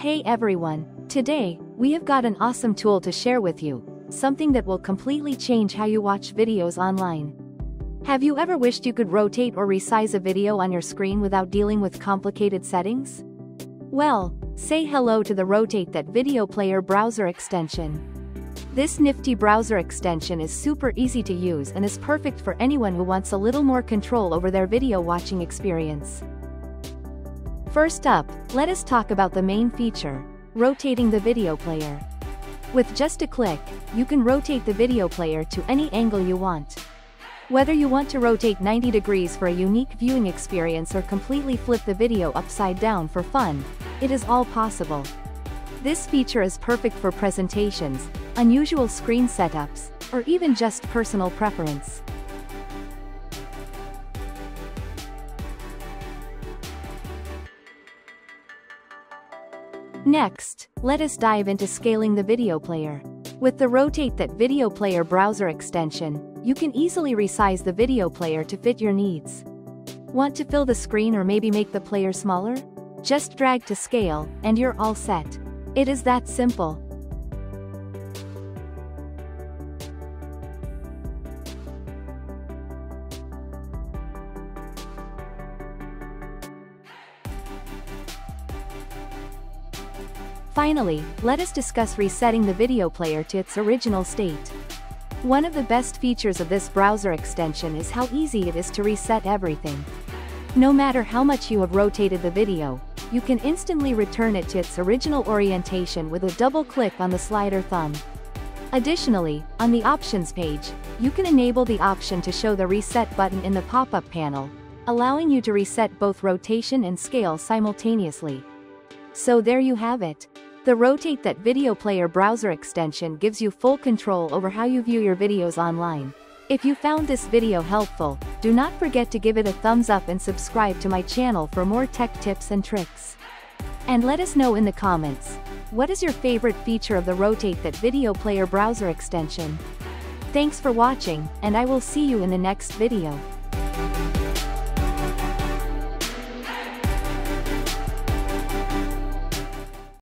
Hey everyone, today, we have got an awesome tool to share with you, something that will completely change how you watch videos online. Have you ever wished you could rotate or resize a video on your screen without dealing with complicated settings? Well, say hello to the Rotate That Video Player browser extension. This nifty browser extension is super easy to use and is perfect for anyone who wants a little more control over their video watching experience. First up, let us talk about the main feature, rotating the video player. With just a click, you can rotate the video player to any angle you want. Whether you want to rotate 90 degrees for a unique viewing experience or completely flip the video upside down for fun, it is all possible. This feature is perfect for presentations, unusual screen setups, or even just personal preference. Next, let us dive into scaling the video player. With the Rotate That Video Player browser extension, you can easily resize the video player to fit your needs. Want to fill the screen or maybe make the player smaller? Just drag to scale, and you're all set. It is that simple. Finally, let us discuss resetting the video player to its original state. One of the best features of this browser extension is how easy it is to reset everything. No matter how much you have rotated the video, you can instantly return it to its original orientation with a double click on the slider thumb. Additionally, on the options page, you can enable the option to show the reset button in the pop-up panel, allowing you to reset both rotation and scale simultaneously. So there you have it. The Rotate That Video Player browser extension gives you full control over how you view your videos online. If you found this video helpful, do not forget to give it a thumbs up and subscribe to my channel for more tech tips and tricks. And let us know in the comments, what is your favorite feature of the Rotate That Video Player browser extension? Thanks for watching, and I will see you in the next video.